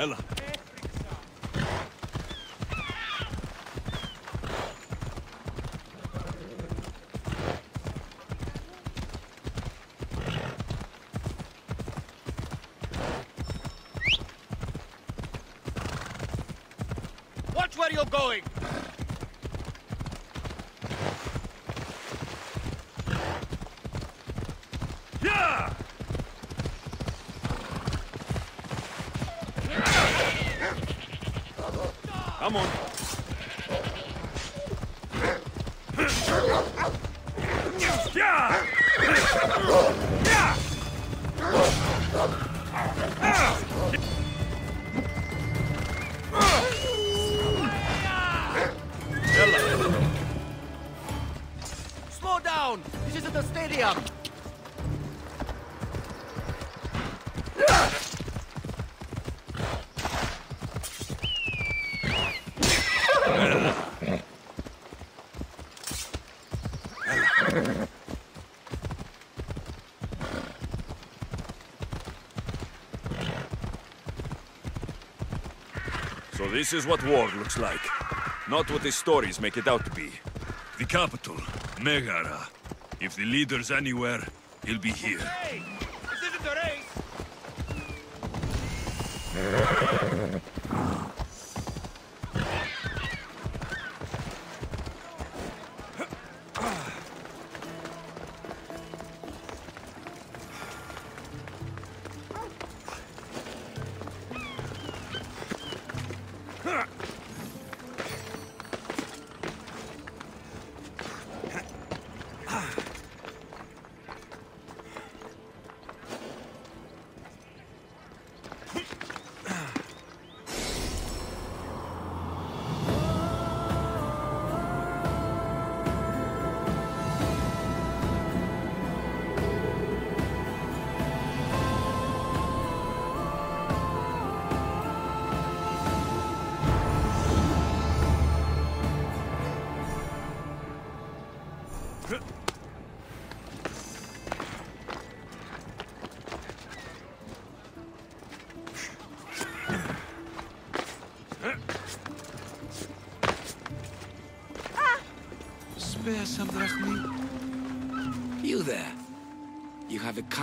Ella. Watch where you're going! So this is what war looks like. Not what the stories make it out to be. The capital, Megara. If the leader's anywhere, he'll be here. This isn't a race!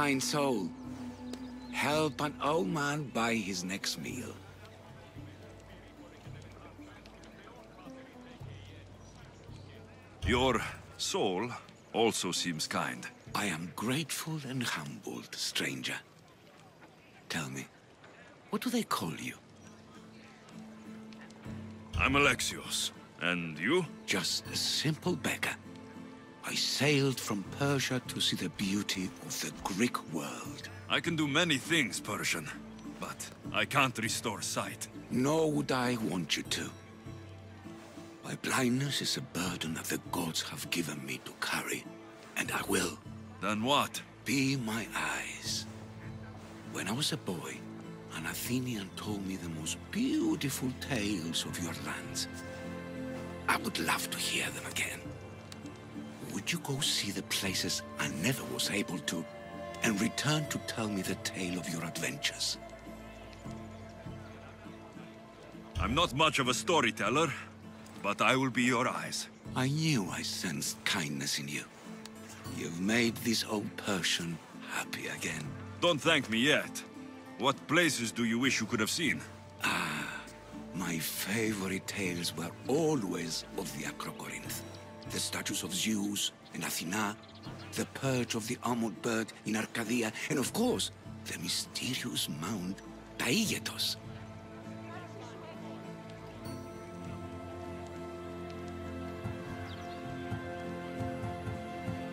Kind soul. Help an old man buy his next meal. Your soul also seems kind. I am grateful and humbled, stranger. Tell me, what do they call you? I'm Alexios. And you? Just a simple beggar. I sailed from Persia to see the beauty of the Greek world. I can do many things, Persian. But I can't restore sight. Nor would I want you to. My blindness is a burden that the gods have given me to carry, and I will. Then what? Be my eyes. When I was a boy, an Athenian told me the most beautiful tales of your lands. I would love to hear them again. Would you go see the places I never was able to, and return to tell me the tale of your adventures? I'm not much of a storyteller, but I will be your eyes. I knew I sensed kindness in you. You've made this old Persian happy again. Don't thank me yet. What places do you wish you could have seen? Ah, my favorite tales were always of the Acrocorinth. The statues of Zeus and Athena, the perch of the armored bird in Arcadia, and of course, the mysterious mound Taygetos.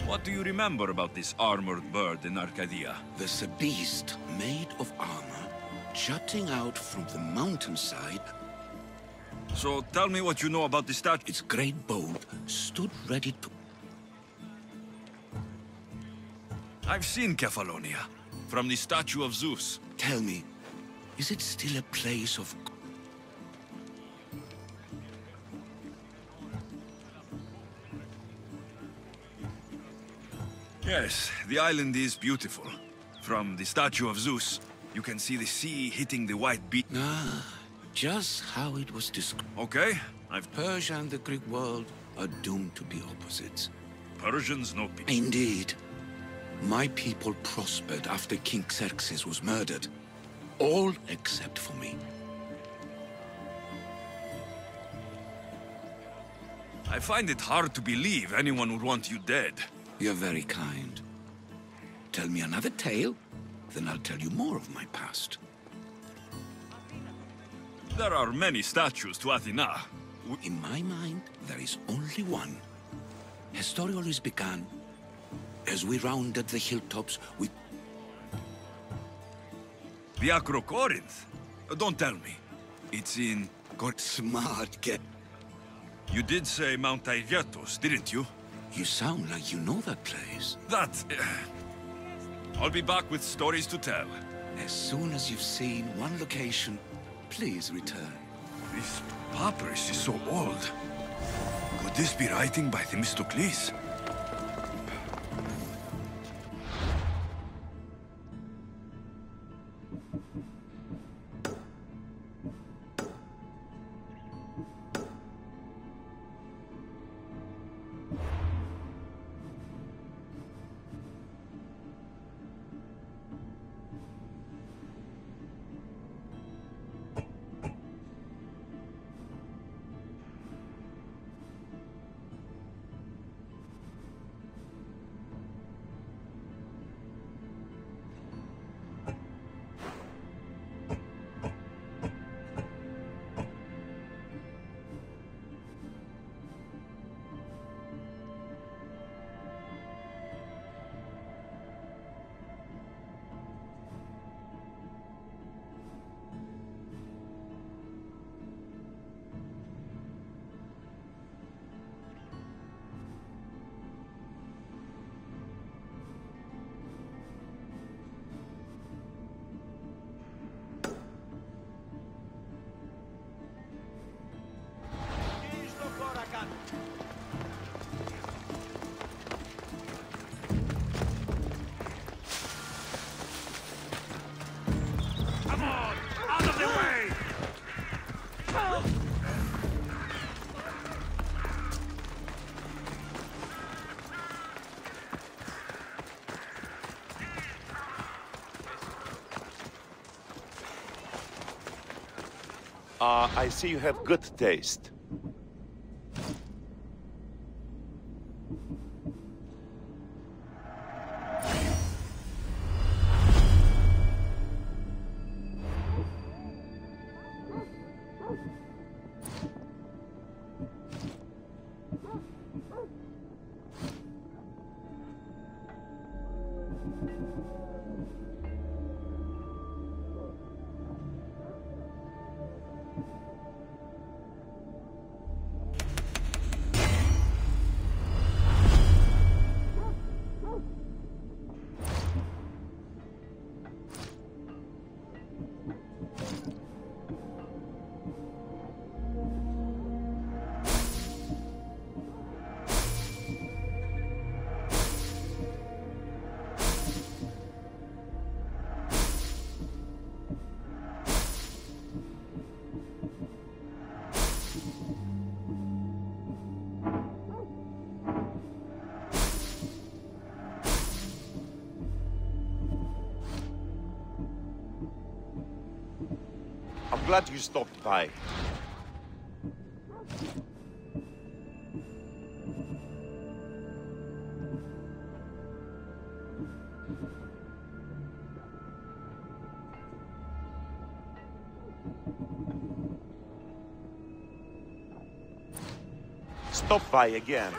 What do you remember about this armored bird in Arcadia? There's a beast made of armor jutting out from the mountainside. So tell me what you know about the statue. Its great bolt stood ready to I've seen Kephallonia, from the statue of Zeus. tell me, is it still a place of Yes, the island is beautiful. From the statue of Zeus, you can see the sea hitting the white beach. Ah, just how it was described. Okay, I've... Persia and the Greek world are doomed to be opposites. Persians no people. Indeed. My people prospered after King Xerxes was murdered. All except for me. I find it hard to believe anyone would want you dead. You're very kind. Tell me another tale, then I'll tell you more of my past. There are many statues to Athena. In my mind, there is only one. Her story always began as we rounded the hilltops with... The Acrocorinth? Don't tell me. It's in... Got smart, get... You did say Mount Aigyatos, didn't you? You sound like you know that place. That... uh, I'll be back with stories to tell. As soon as you've seen one location, please return. This papyrus is so old. Could this be writing by Themistocles? I see you have good taste. Glad you stopped by. Stop by again.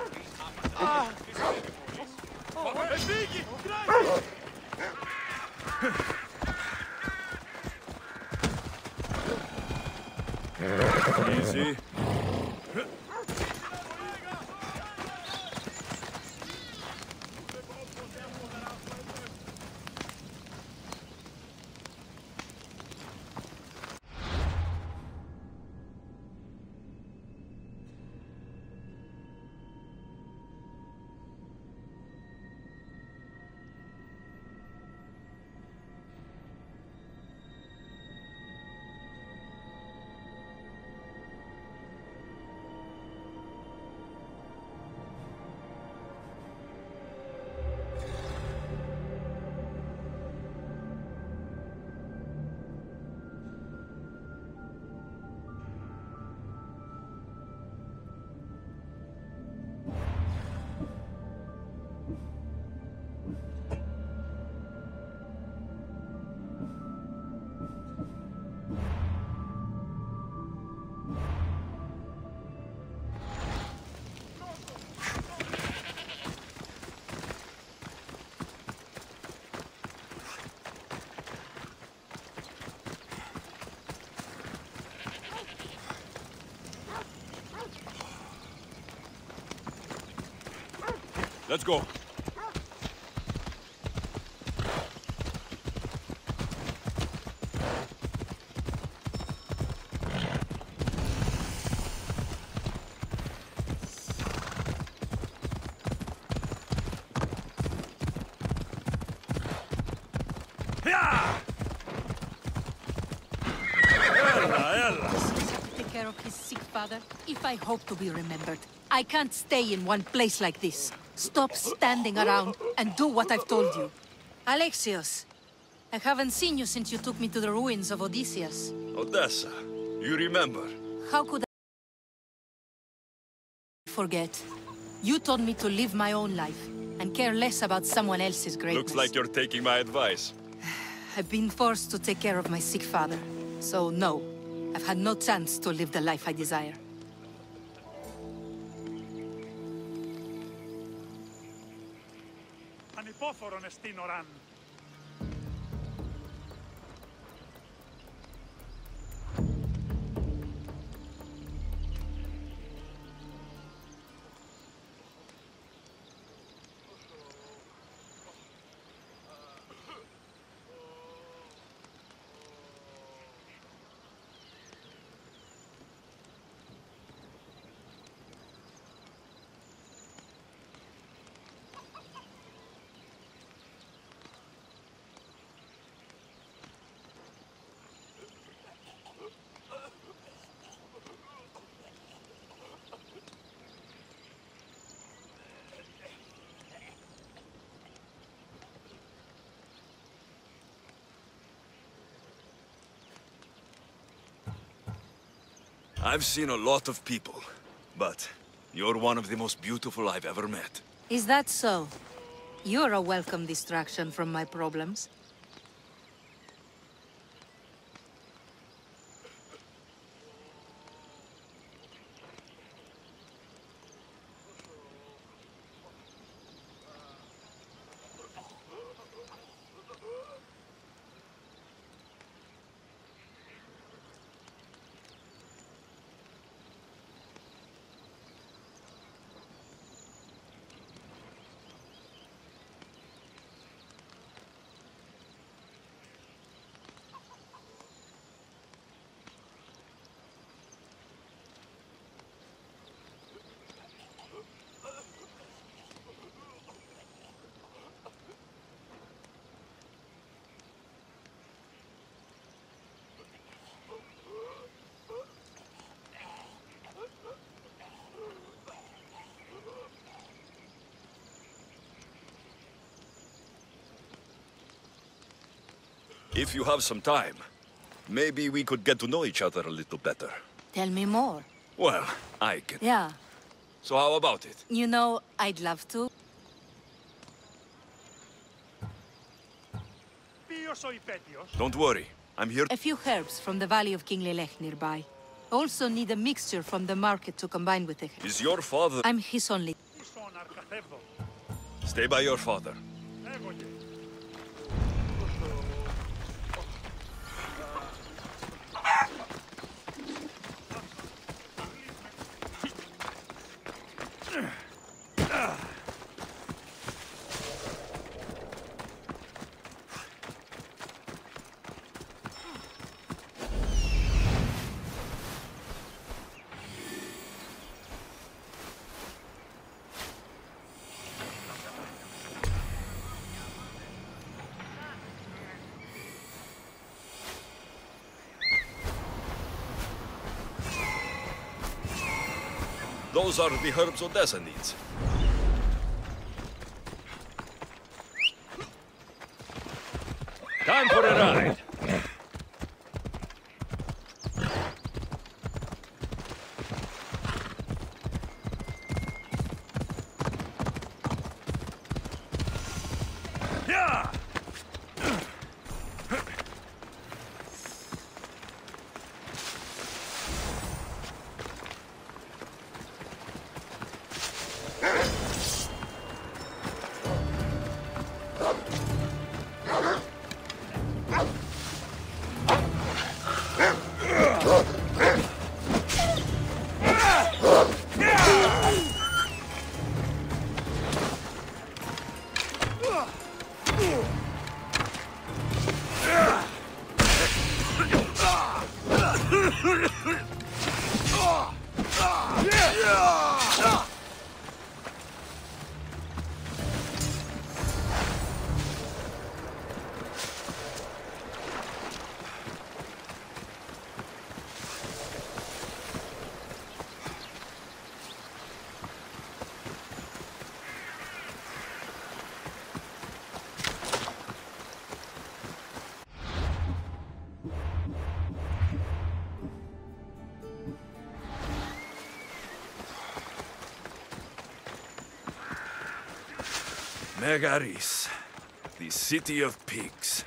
Let's go. take care of his sick father if I hope to be remembered. I can't stay in one place like this. Stop standing around and do what I've told you. Alexios, I haven't seen you since you took me to the ruins of Odysseus. Odessa, you remember? How could I forget? You told me to live my own life and care less about someone else's greatness. Looks like you're taking my advice. I've been forced to take care of my sick father. So no, I've had no chance to live the life I desire. Foro Oran. I've seen a lot of people, but you're one of the most beautiful I've ever met. Is that so? You're a welcome distraction from my problems. If you have some time, maybe we could get to know each other a little better. Tell me more. Well, I can. Yeah. So how about it? You know, I'd love to. Don't worry, I'm here- A few herbs from the Valley of King Lelex nearby. Also need a mixture from the market to combine with the- Is your father- I'm his only- Stay by your father. Those are the herbs Odessa needs. Megaris, the city of pigs.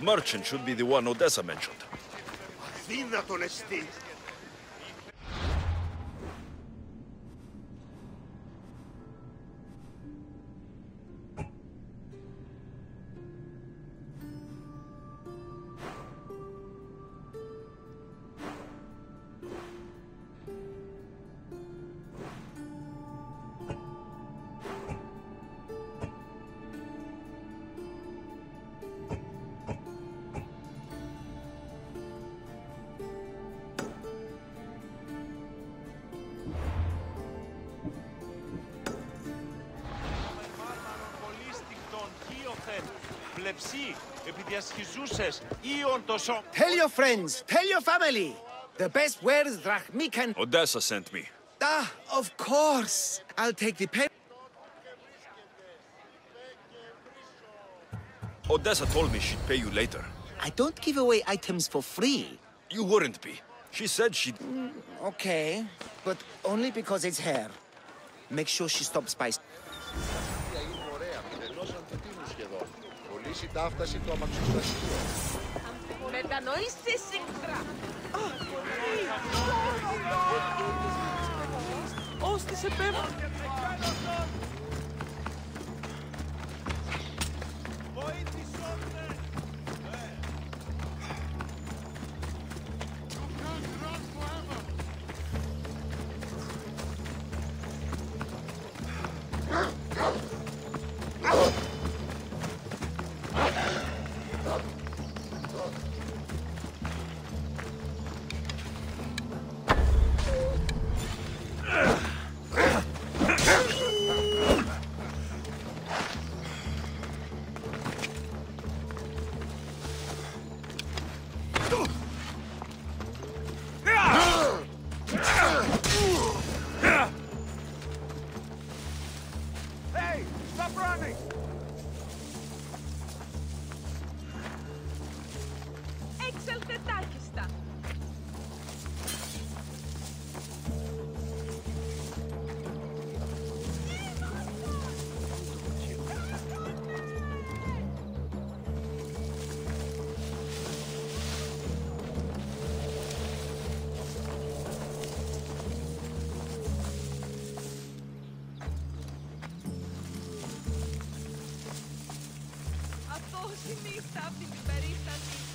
Merchant should be the one Odessa mentioned. επιδιασχιζούσες, ήον το σω... Tell your friends, tell your family. The best wares drachmi can... Odessa sent me. Ah, of course. I'll take the pay... Odessa told me she'd pay you later. I don't give away items for free. You wouldn't be. She said she'd... Okay, but only because it's her. Make sure she stops by... Πωλήσει ταύταση το αμαξοστασίο. Μετανοήσεις σύγκρα. Ως τις επέμβαση. Hoş stuff in very istafizi.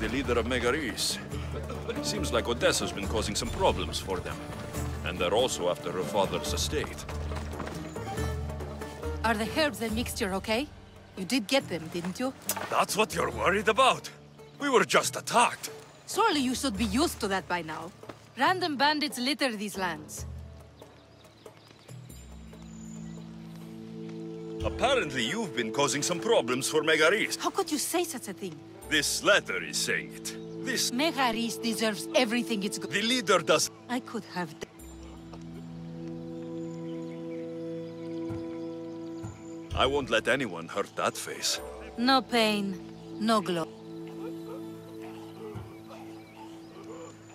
The leader of Megaris. But it seems like Odessa's been causing some problems for them. And they're also after her father's estate. Are the herbs and mixture okay? You did get them, didn't you? That's what you're worried about? We were just attacked. Surely you should be used to that by now. Random bandits litter these lands. Apparently you've been causing some problems for Megaris. How could you say such a thing? This letter is saying it. This... Megaris deserves everything it's good. The leader does... I could have... I won't let anyone hurt that face. No pain, no glory.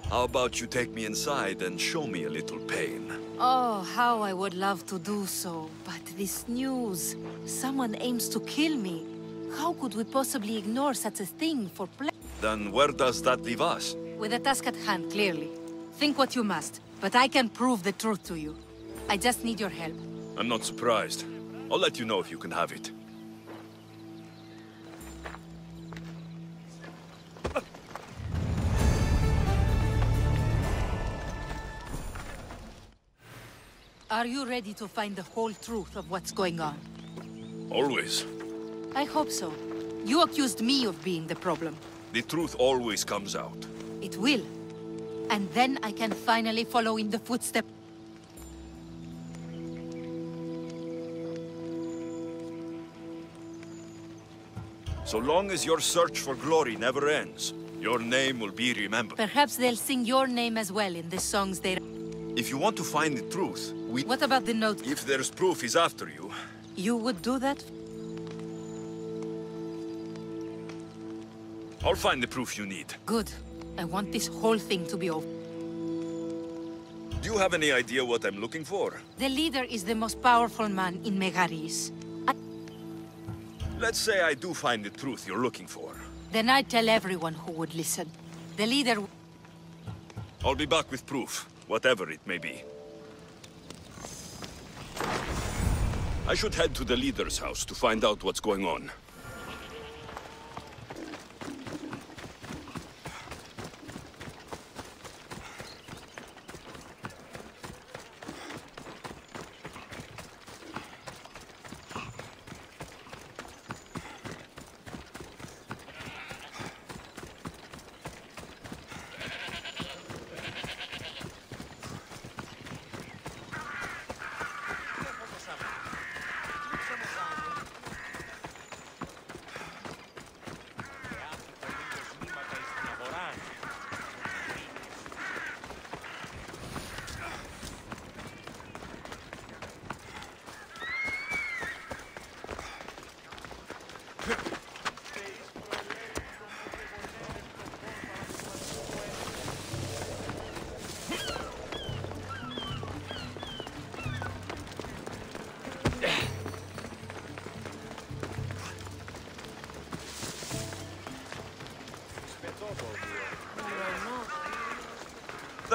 How about you take me inside and show me a little pain? Oh, how I would love to do so. But this news... Someone aims to kill me. How could we possibly ignore such a thing for play? Then where does that leave us? With a task at hand, clearly. Think what you must, but I can prove the truth to you. I just need your help. I'm not surprised. I'll let you know if you can have it. Are you ready to find the whole truth of what's going on? Always. I hope so. You accused me of being the problem. The truth always comes out. It will. And then I can finally follow in the footsteps. So long as your search for glory never ends, your name will be remembered. Perhaps they'll sing your name as well in the songs they... If you want to find the truth, we... What about the note? If there's proof he's after you, You would do that? I'll find the proof you need. Good. I want this whole thing to be over. Do you have any idea what I'm looking for? The leader is the most powerful man in Megaris. I... Let's say I do find the truth you're looking for. Then I'd tell everyone who would listen. The leader... I'll be back with proof, whatever it may be. I should head to the leader's house to find out what's going on.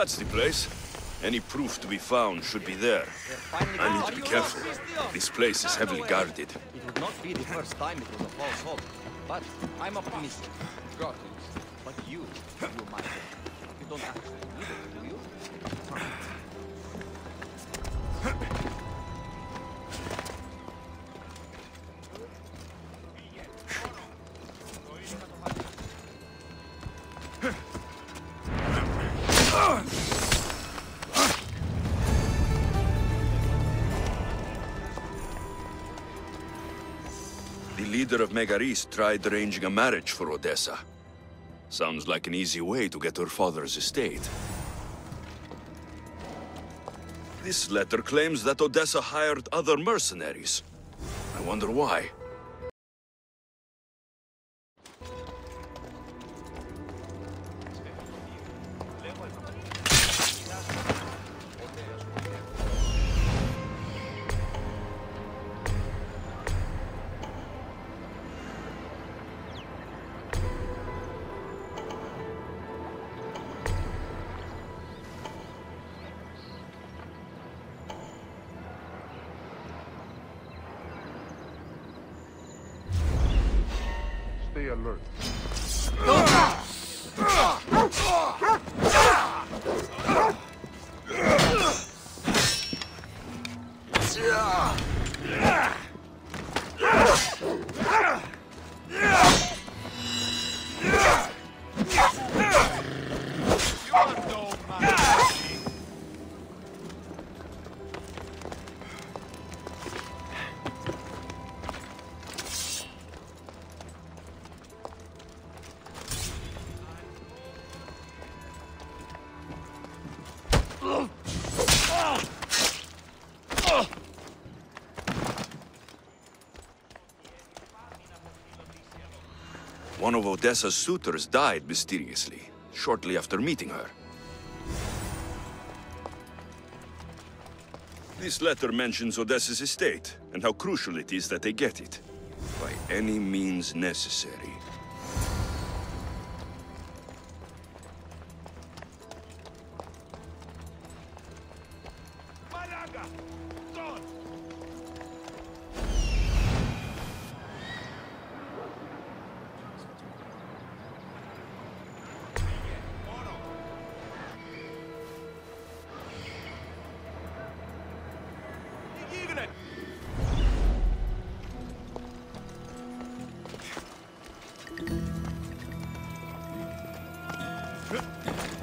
That's the place. Any proof to be found should be there. I need to be careful. This place is heavily guarded. It would not be the first time it was a false hope, but I'm optimistic. Megaris tried arranging a marriage for Odessa. Sounds like an easy way to get her father's estate. This letter claims that Odessa hired other mercenaries. I wonder why. One of Odessa's suitors died mysteriously, shortly after meeting her. This letter mentions Odessa's estate, and how crucial it is that they get it. By any means necessary. Huh?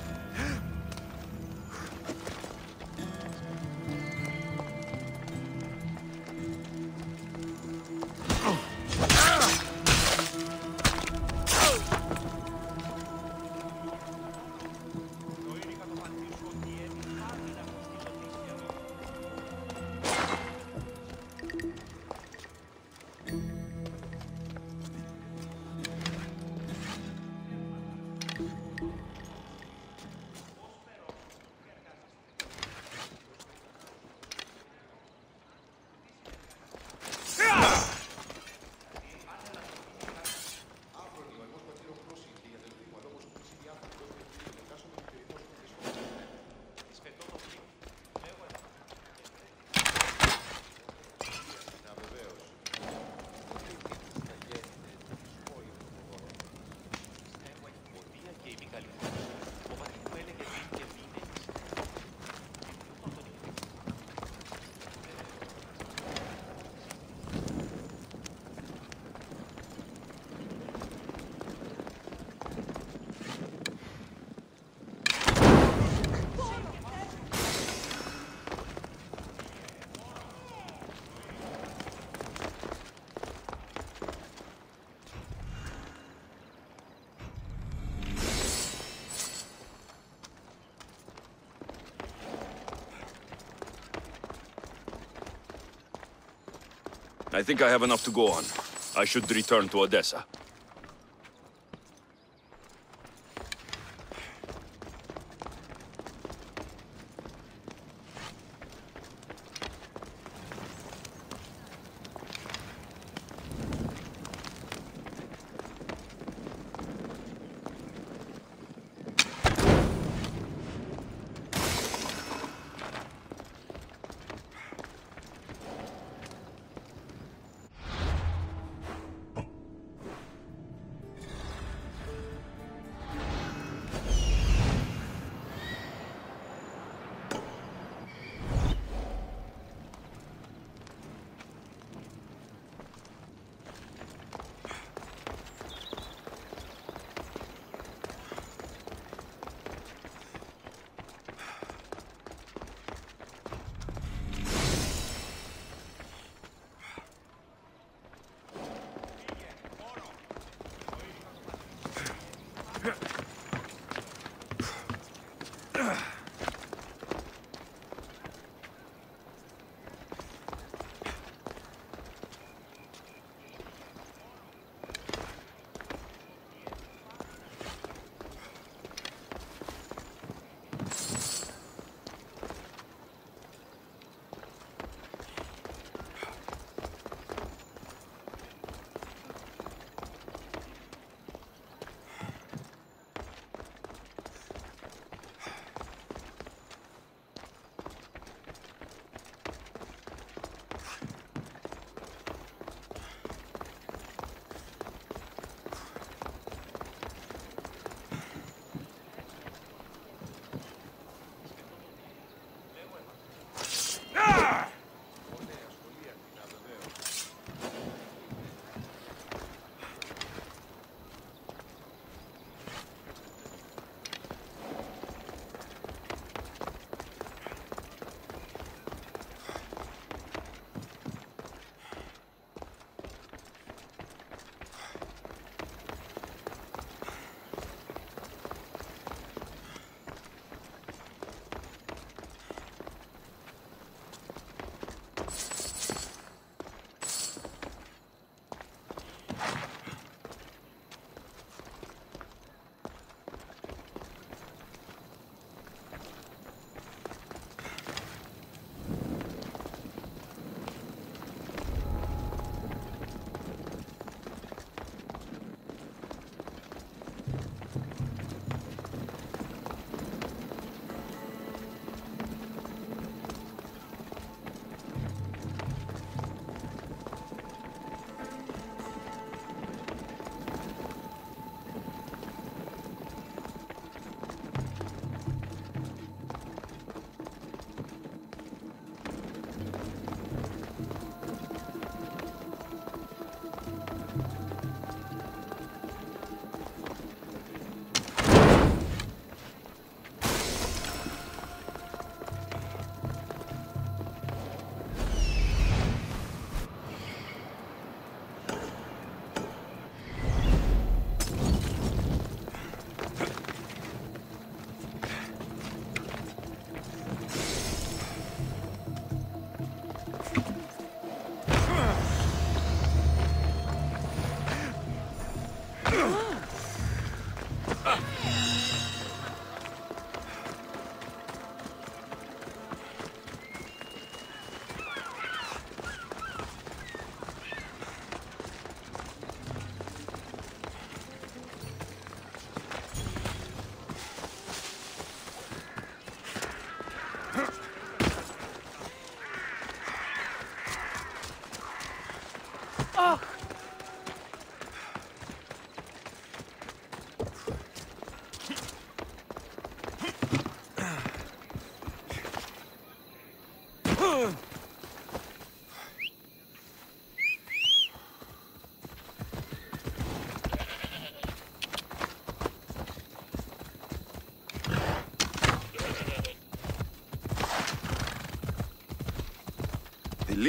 I think I have enough to go on. I should return to Odessa.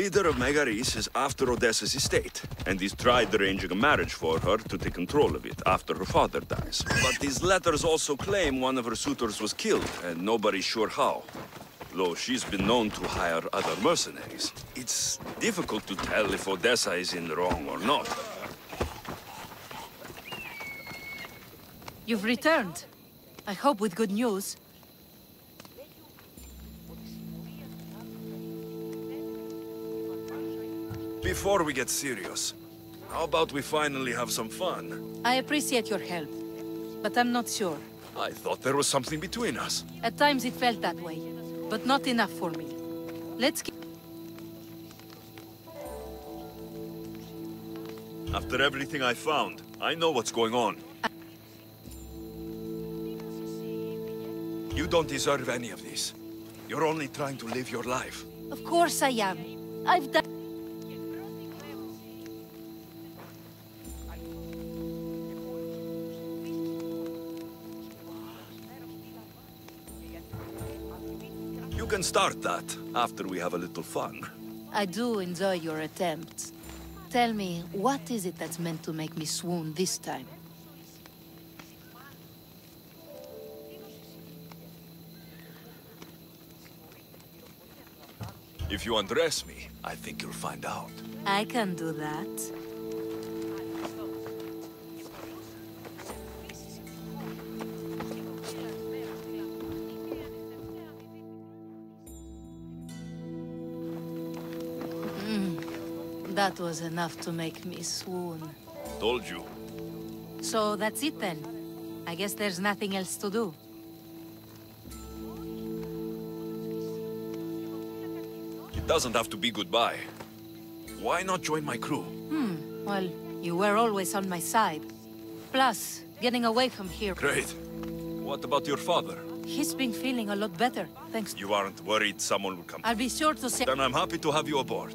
Leader of Megaris is after Odessa's estate, and he's tried arranging a marriage for her to take control of it after her father dies. But these letters also claim one of her suitors was killed, and nobody's sure how. Though she's been known to hire other mercenaries. It's difficult to tell if Odessa is in the wrong or not. You've returned. I hope with good news. Before we get serious, how about we finally have some fun? I appreciate your help, but I'm not sure. I thought there was something between us. At times it felt that way, but not enough for me. Let's keep... After everything I found, I know what's going on. You don't deserve any of this. You're only trying to live your life. Of course I am. I've done... can start that after we have a little fun. I do enjoy your attempts. Tell me, what is it that's meant to make me swoon this time? If you undress me, I think you'll find out. I can do that. That was enough to make me swoon. Told you. So that's it then. I guess there's nothing else to do. It doesn't have to be goodbye. Why not join my crew? Hmm, well, you were always on my side. Plus, getting away from here... Great. What about your father? He's been feeling a lot better, thanks. You aren't worried someone will come? I'll be sure to say... Then I'm happy to have you aboard.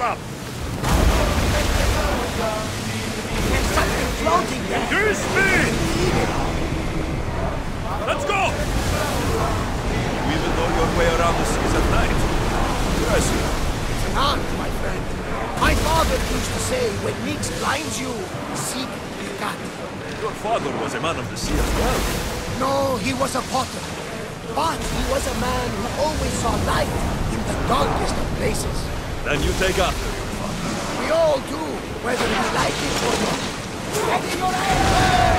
That sail up! There's something floating there. Increase speed! Let's go! You even know your way around the seas at night. Impressive. It's an art, my friend. My father used to say, when Nyx blinds you, seek Gat. Your father was a man of the sea as well. No, he was a potter. But he was a man who always saw light in the darkest of places. Then you take after. We all do, whether we like it or not. Steady your Archers,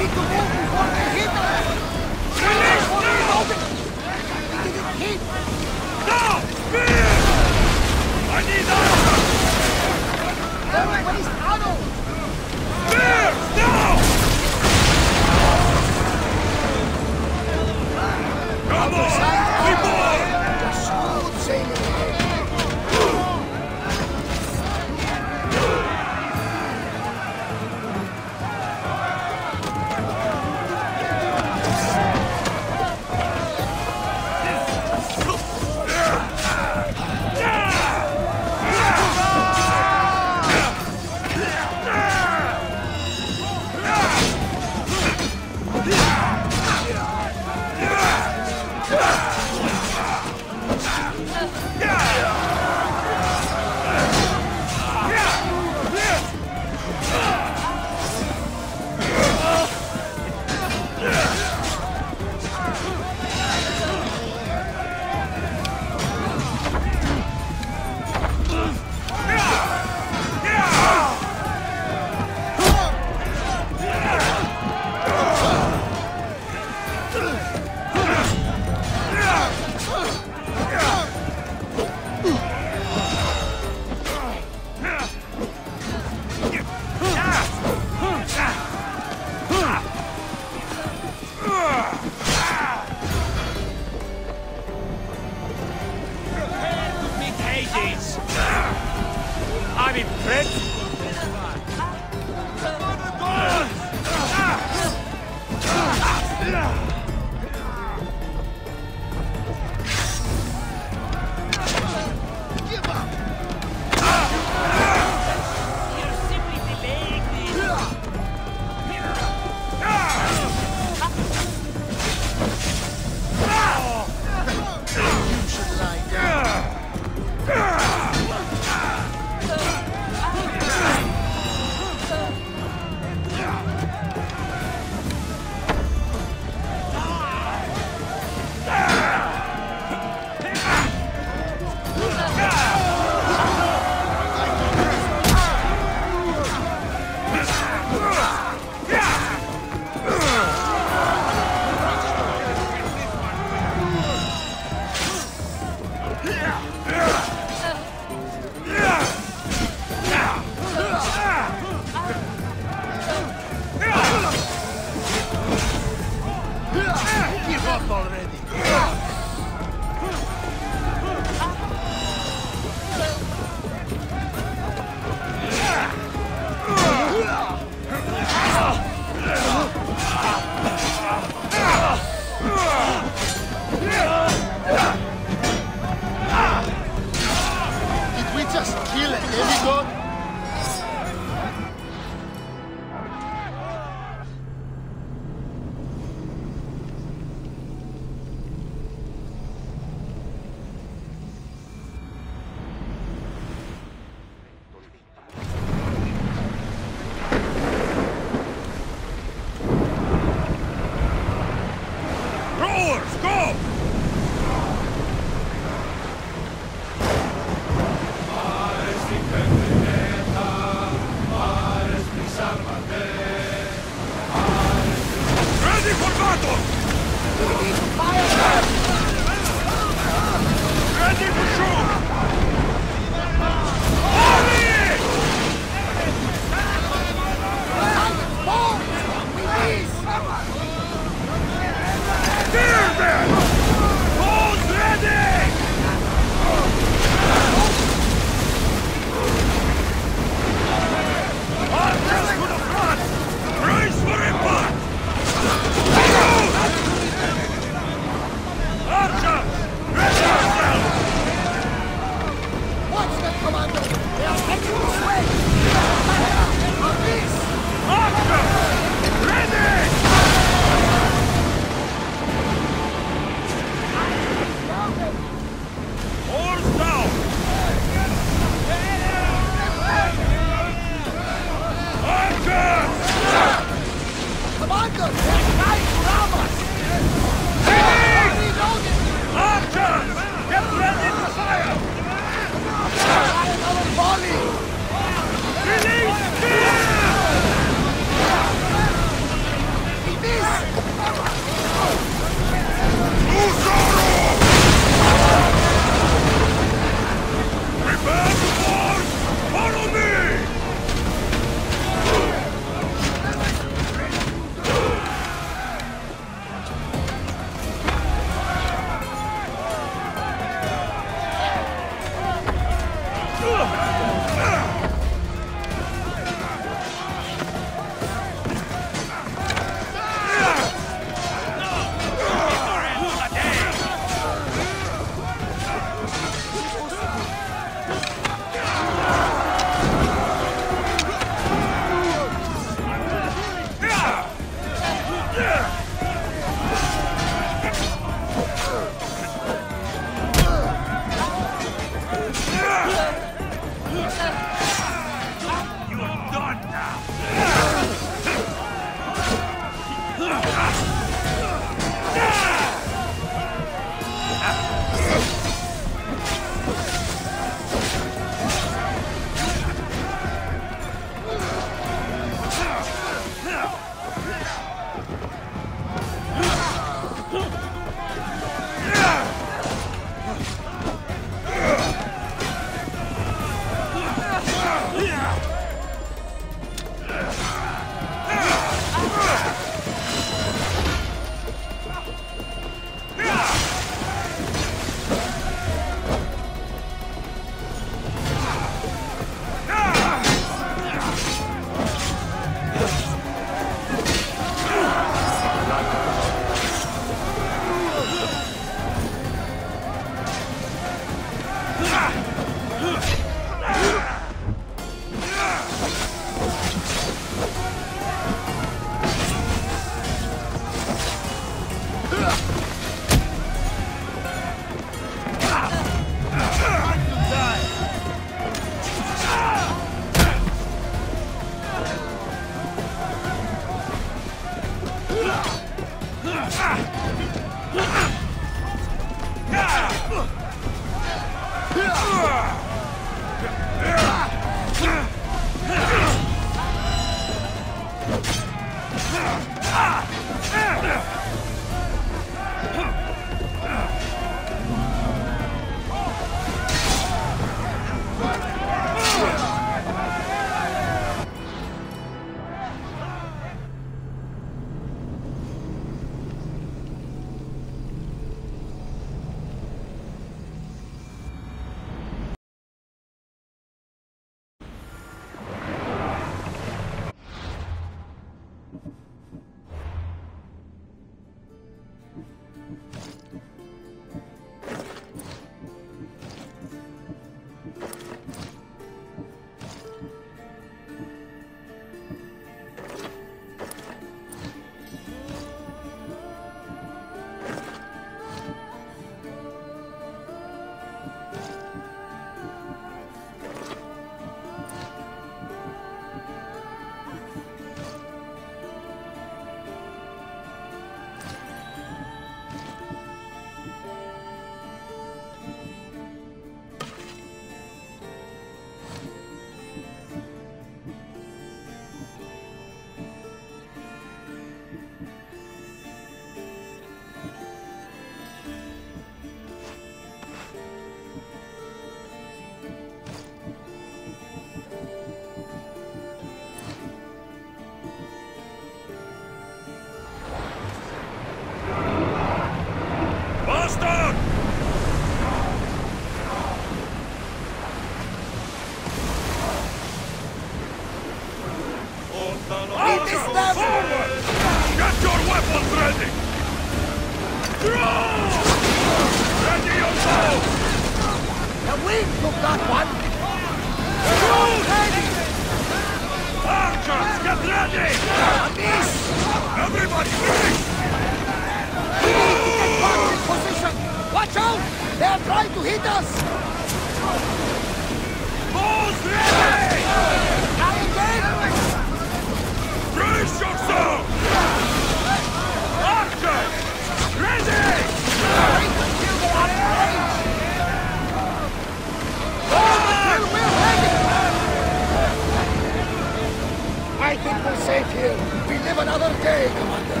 here. We live another day, Commander.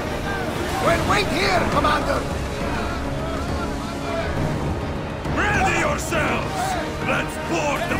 Well, wait here, Commander. Ready yourselves! Let's board the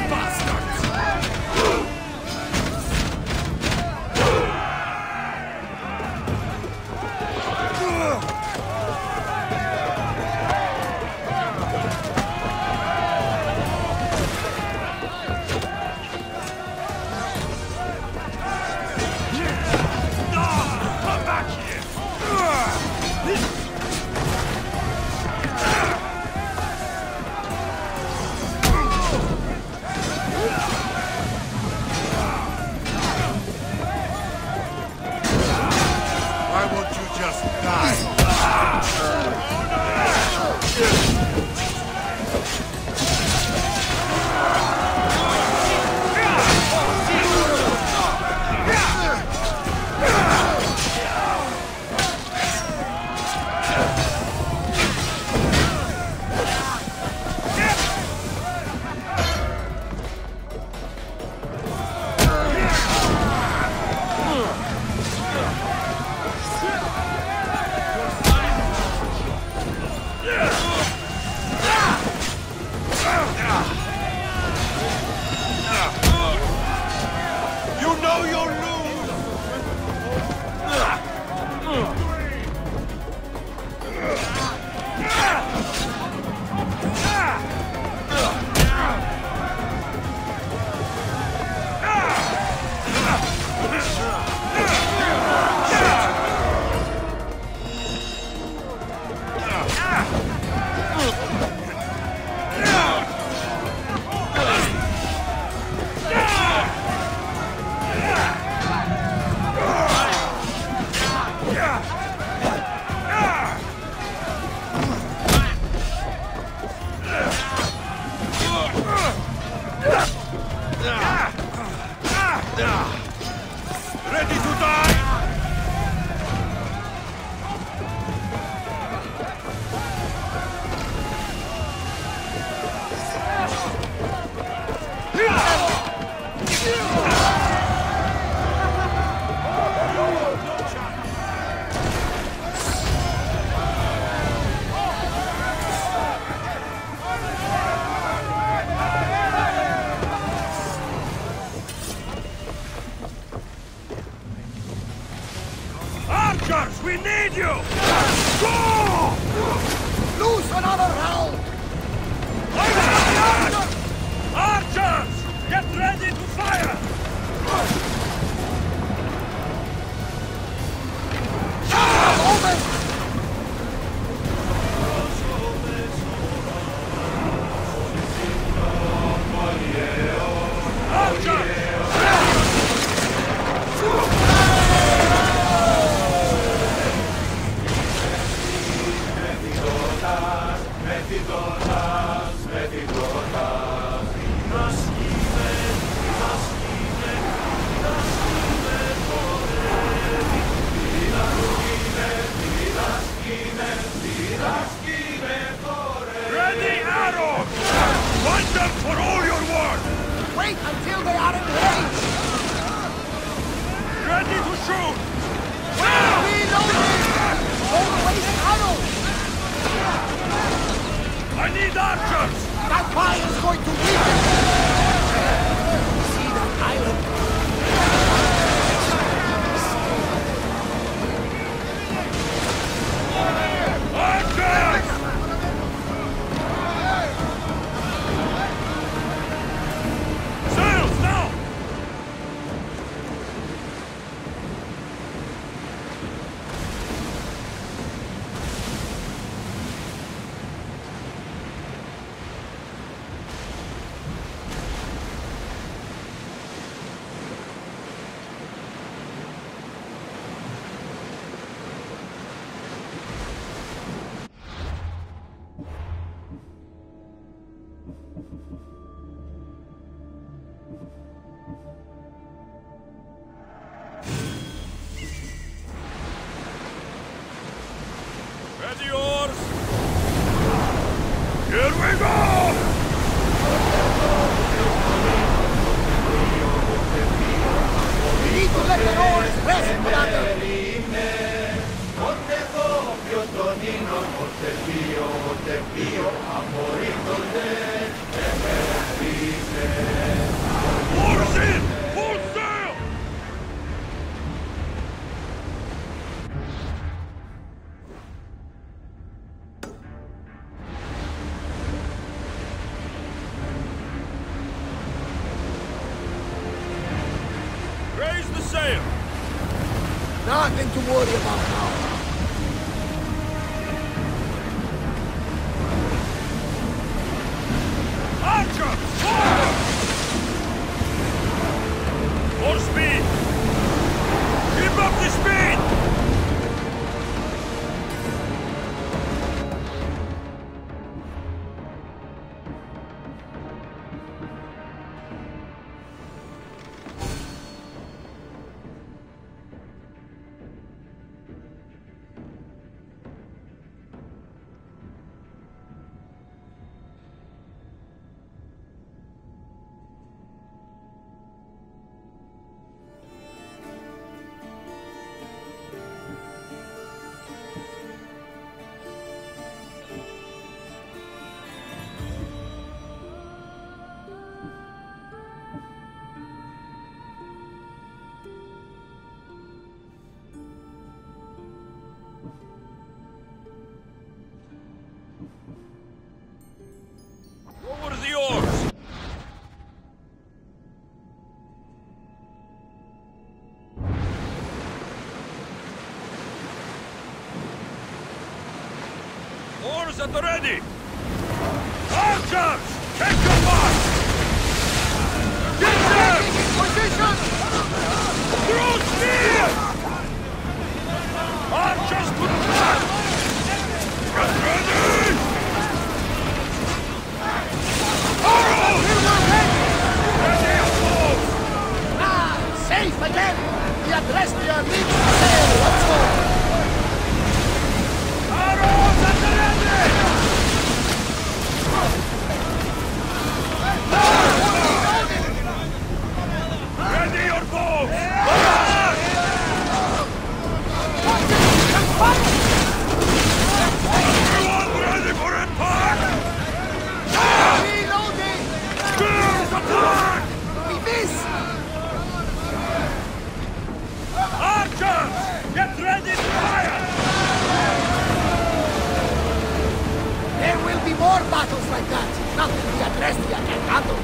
bestia cagado!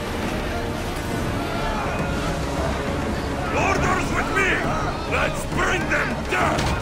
Orders with me! Let's bring them down!